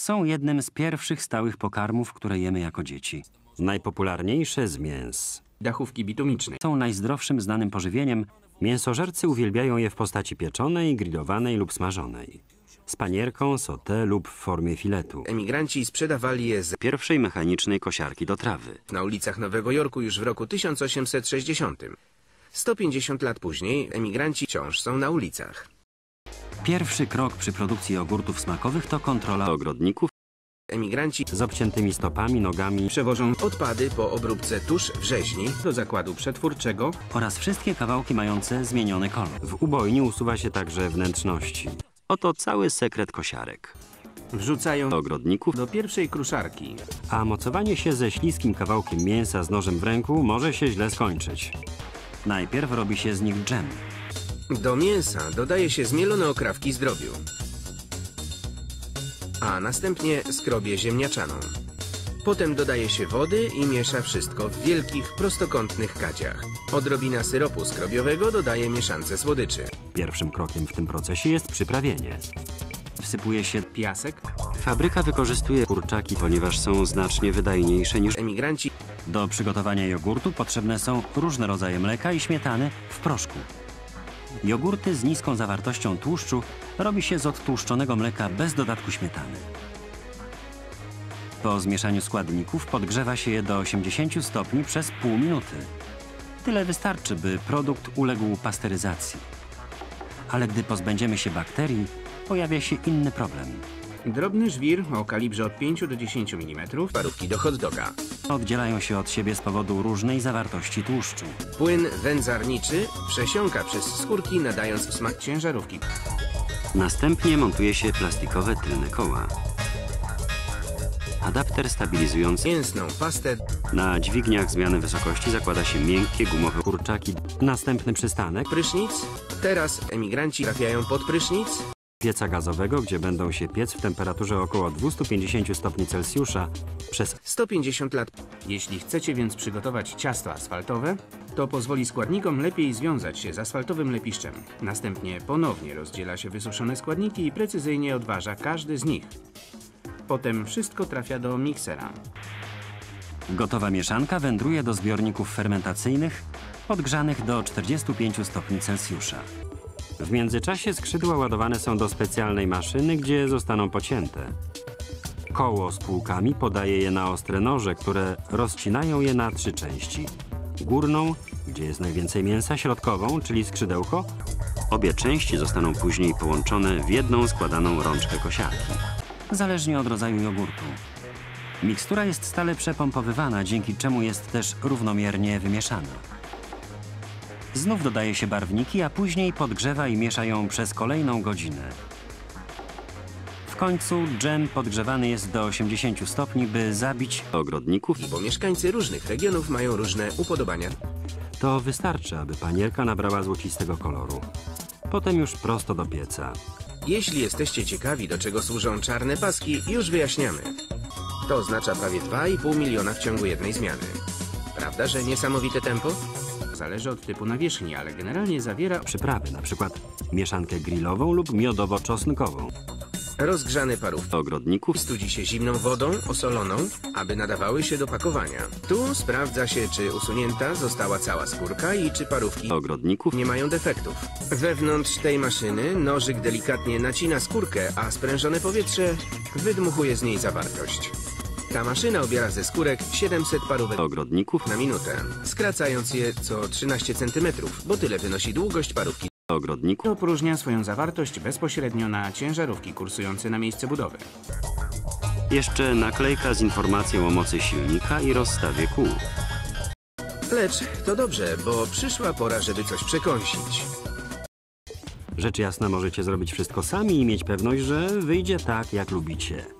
Są jednym z pierwszych stałych pokarmów, które jemy jako dzieci. Najpopularniejsze z mięs. Dachówki bitumicznej. Są najzdrowszym znanym pożywieniem, Mięsożercy uwielbiają je w postaci pieczonej, grillowanej lub smażonej. Z panierką, sauté lub w formie filetu. Emigranci sprzedawali je z... Pierwszej mechanicznej kosiarki do trawy. na ulicach Nowego Jorku już w roku 1860. 150 lat później emigranci wciąż są na ulicach. Pierwszy krok przy produkcji jogurtów smakowych to kontrola Ogrodników Emigranci z obciętymi stopami, nogami. przewożą odpady po obróbce tusz w rzeźni do zakładu przetwórczego oraz wszystkie kawałki mające zmieniony kolor. W ubojni usuwa się także wnętrzności. Oto cały sekret kosiarek. wrzucają Ogrodników, do pierwszej kruszarki. a mocowanie się ze śliskim kawałkiem mięsa z nożem w ręku może się źle skończyć. Najpierw robi się z nich dżem. Do mięsa dodaje się zmielone okrawki z drobiu, a następnie skrobię ziemniaczaną. Potem dodaje się wody i miesza wszystko w wielkich, prostokątnych kadziach. Odrobina syropu skrobiowego dodaje mieszance słodyczy. Pierwszym krokiem w tym procesie jest przyprawienie. Wsypuje się Piasek, Fabryka wykorzystuje kurczaki, ponieważ są znacznie wydajniejsze niż Emigranci Do przygotowania jogurtu potrzebne są różne rodzaje mleka i śmietany w proszku. Jogurty z niską zawartością tłuszczu robi się z odtłuszczonego mleka bez dodatku śmietany. Po zmieszaniu składników podgrzewa się je do 80 stopni przez pół minuty. Tyle wystarczy, by produkt uległ pasteryzacji. Ale gdy pozbędziemy się bakterii, pojawia się inny problem. Drobny żwir o kalibrze od 5 do 10 mm, parówki do hot doga. Oddzielają się od siebie z powodu różnej zawartości tłuszczu. Płyn wędzarniczy przesiąka przez skórki, nadając smak ciężarówki, Następnie montuje się plastikowe tylne koła. Adapter stabilizujący. mięsną pastę Na dźwigniach zmiany wysokości zakłada się miękkie gumowe kurczaki. Następny przystanek prysznic. Teraz emigranci trafiają pod prysznic, pieca gazowego, gdzie będą się piec w temperaturze około 250 stopni Celsjusza przez 150 lat. Jeśli chcecie więc przygotować ciasto asfaltowe, to pozwoli składnikom lepiej związać się z asfaltowym lepiszczem. Następnie ponownie rozdziela się wysuszone składniki i precyzyjnie odważa każdy z nich. Potem wszystko trafia do miksera. Gotowa mieszanka wędruje do zbiorników fermentacyjnych podgrzanych do 45 stopni Celsjusza. W międzyczasie skrzydła ładowane są do specjalnej maszyny, gdzie zostaną pocięte. Koło z półkami podaje je na ostre noże, które rozcinają je na trzy części. Górną, gdzie jest najwięcej mięsa, środkową, czyli skrzydełko. Obie części zostaną później połączone w jedną składaną rączkę kosiarki. zależnie od rodzaju jogurtu. Mikstura jest stale przepompowywana, dzięki czemu jest też równomiernie wymieszana. Znów dodaje się barwniki, a później podgrzewa i miesza ją przez kolejną godzinę. W końcu dżem podgrzewany jest do 80 stopni, by zabić Ogrodników Bo mieszkańcy różnych regionów mają różne upodobania. to wystarczy, aby panierka nabrała złocistego koloru. Potem już prosto do pieca. Jeśli jesteście ciekawi, do czego służą czarne paski, już wyjaśniamy. To oznacza prawie 2,5 miliona w ciągu jednej zmiany. Prawda, że niesamowite tempo? Zależy od typu nawierzchni, ale generalnie zawiera Przyprawy, na przykład mieszankę grillową lub miodowo-czosnkową. Rozgrzane parówki Ogrodników studzi się zimną wodą osoloną, aby nadawały się do pakowania. Tu sprawdza się, czy usunięta została cała skórka i czy parówki ogrodników nie mają defektów. Wewnątrz tej maszyny nożyk delikatnie nacina skórkę, a sprężone powietrze wydmuchuje z niej zawartość. Ta maszyna obiera ze skórek 700 parówek ogrodników na minutę, skracając je co 13 cm, bo tyle wynosi długość parówki. ogrodników opróżnia swoją zawartość bezpośrednio na ciężarówki kursujące na miejsce budowy. Jeszcze naklejka z informacją o mocy silnika i rozstawie kół. Lecz to dobrze, bo przyszła pora, żeby coś przekąsić. Rzecz jasna możecie zrobić wszystko sami i mieć pewność, że wyjdzie tak, jak lubicie.